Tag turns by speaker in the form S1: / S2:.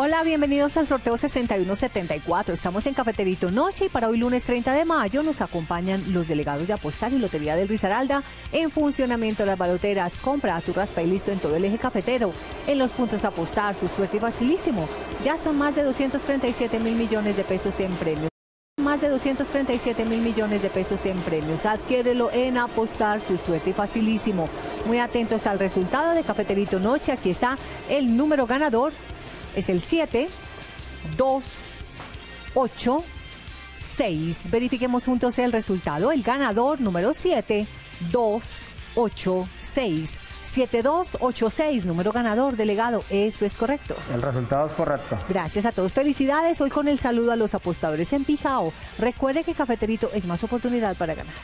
S1: Hola, bienvenidos al sorteo 6174. Estamos en Cafeterito Noche y para hoy lunes 30 de mayo nos acompañan los delegados de Apostar y Lotería del Risaralda en funcionamiento de las baloteras. Compra tu raspa y listo en todo el eje cafetero. En los puntos Apostar, su suerte facilísimo. Ya son más de 237 mil millones de pesos en premios. Más de 237 mil millones de pesos en premios. Adquiérelo en Apostar, su suerte facilísimo. Muy atentos al resultado de Cafeterito Noche. Aquí está el número ganador es el 7, 2, 8, 6. Verifiquemos juntos el resultado. El ganador número 7, 2, 8, 6. 7286, número ganador, delegado. Eso es correcto.
S2: El resultado es correcto.
S1: Gracias a todos. Felicidades. Hoy con el saludo a los apostadores en Pijao. Recuerde que Cafeterito es más oportunidad para ganar.